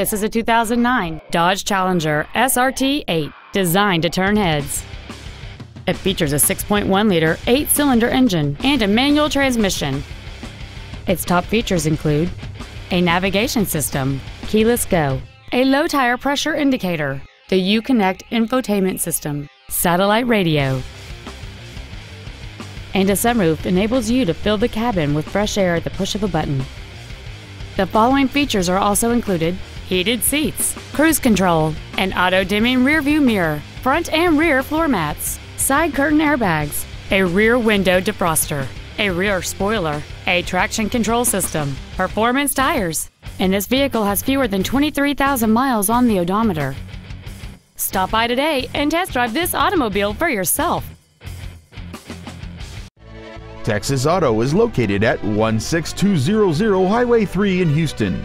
This is a 2009 Dodge Challenger SRT 8, designed to turn heads. It features a 6.1 liter, 8 cylinder engine and a manual transmission. Its top features include a navigation system, keyless go, a low tire pressure indicator, the Uconnect infotainment system, satellite radio, and a sunroof enables you to fill the cabin with fresh air at the push of a button. The following features are also included heated seats, cruise control, an auto dimming rearview mirror, front and rear floor mats, side curtain airbags, a rear window defroster, a rear spoiler, a traction control system, performance tires, and this vehicle has fewer than 23,000 miles on the odometer. Stop by today and test drive this automobile for yourself. Texas Auto is located at 16200 Highway 3 in Houston.